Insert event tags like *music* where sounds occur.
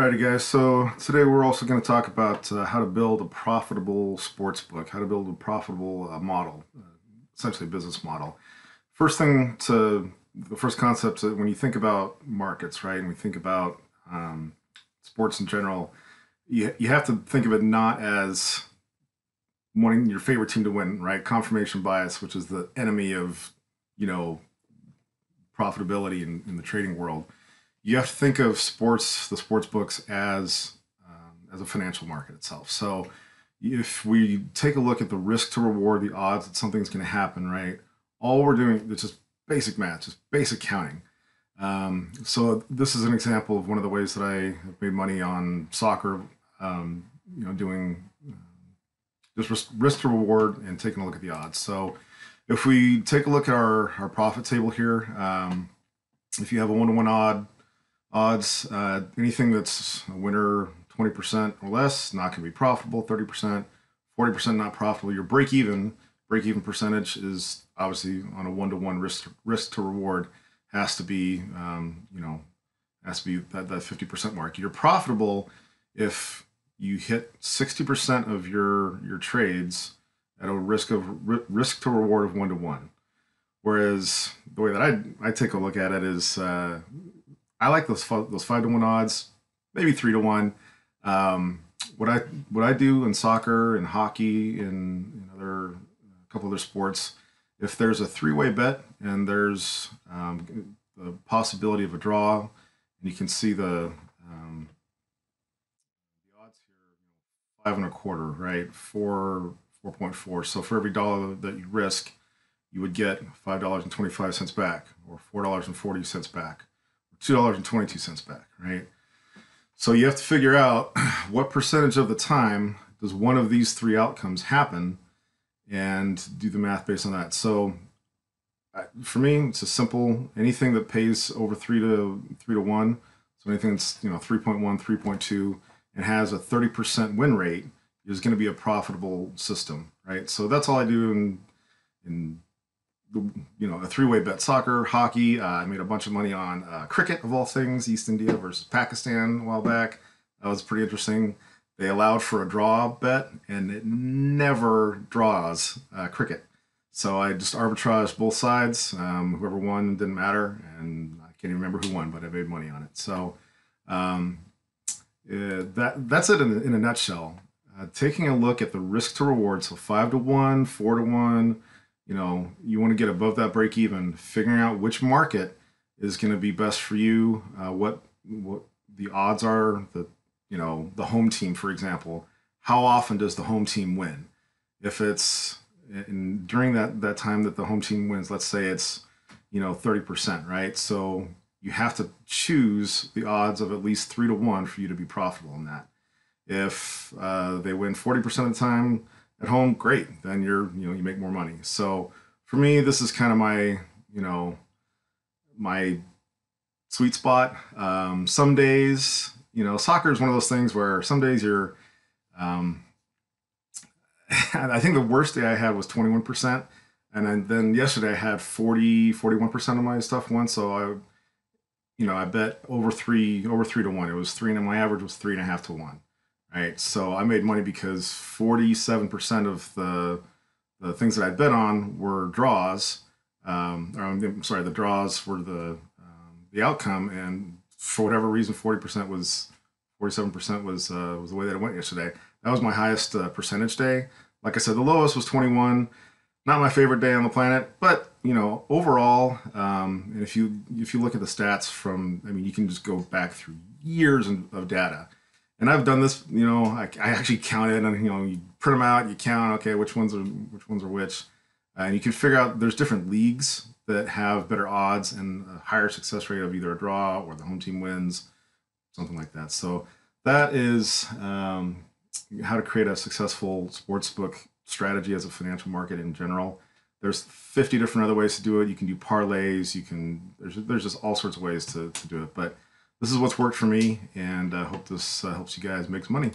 Alrighty, guys. So today we're also going to talk about uh, how to build a profitable sports book, how to build a profitable uh, model, uh, essentially a business model. First thing to the first concept when you think about markets, right, and we think about um, sports in general, you you have to think of it not as wanting your favorite team to win, right? Confirmation bias, which is the enemy of you know profitability in, in the trading world you have to think of sports, the sports books, as um, as a financial market itself. So if we take a look at the risk to reward, the odds that something's going to happen, right? All we're doing is just basic math, just basic counting. Um, so this is an example of one of the ways that I have made money on soccer. Um, you know, doing uh, just risk, risk to reward and taking a look at the odds. So if we take a look at our our profit table here, um, if you have a one to one odd odds. Uh, anything that's a winner 20% or less, not going to be profitable. 30%, 40% not profitable. Your break even, break even percentage is obviously on a one to one risk risk to reward has to be, um, you know, has to be that, that 50% mark. You're profitable if you hit 60% of your your trades at a risk of risk to reward of one to one. Whereas the way that I, I take a look at it is uh, I like those those five to one odds, maybe three to one. Um, what I what I do in soccer and hockey and other a couple other sports, if there's a three way bet and there's um, the possibility of a draw, and you can see the um, the odds here, five and a quarter, right? Four four point four. So for every dollar that you risk, you would get five dollars and twenty five cents back, or four dollars and forty cents back two dollars and twenty two cents back, right? So you have to figure out *clears throat* what percentage of the time does one of these three outcomes happen, and do the math based on that. So for me, it's a simple anything that pays over three to three to one. So anything that's you know 3.1, 3.2, and has a 30% win rate is going to be a profitable system, right? So that's all I do in in you know, a three-way bet soccer, hockey. Uh, I made a bunch of money on uh, cricket of all things, East India versus Pakistan a while back. That was pretty interesting. They allowed for a draw bet, and it never draws uh, cricket. So I just arbitraged both sides. Um, whoever won didn't matter, and I can't even remember who won, but I made money on it. So um, that that's it in, in a nutshell. Uh, taking a look at the risk to reward, so five to one, four to one you know, you want to get above that break even, figuring out which market is going to be best for you, uh, what what the odds are, the you know, the home team, for example. How often does the home team win? If it's in, during that that time that the home team wins, let's say it's you know 30%, right? So you have to choose the odds of at least three to one for you to be profitable in that. If uh, they win 40% of the time, at home, great. Then you're, you know, you make more money. So for me, this is kind of my, you know, my sweet spot. Um, some days, you know, soccer is one of those things where some days you're, um, *laughs* I think the worst day I had was 21%. And then, then yesterday I had 40, 41% of my stuff won. So I, you know, I bet over three, over three to one. It was three and my average was three and a half to one right? So I made money because 47% of the the things that I bet on were draws. Um, or, I'm sorry, the draws were the um, the outcome, and for whatever reason, 40% was 47% was uh, was the way that it went yesterday. That was my highest uh, percentage day. Like I said, the lowest was 21. Not my favorite day on the planet, but you know, overall, um, and if you if you look at the stats from, I mean, you can just go back through years of data and I've done this, you know, I, I actually counted and, you know, you print them out, you count, okay, which ones are, which ones are which. Uh, and you can figure out there's different leagues that have better odds and a higher success rate of either a draw or the home team wins, something like that. So that is um, how to create a successful sportsbook strategy as a financial market in general. There's 50 different other ways to do it. You can do parlays. You can there's there's just all sorts of ways to, to do it. But this is what's worked for me, and I uh, hope this uh, helps you guys make some money.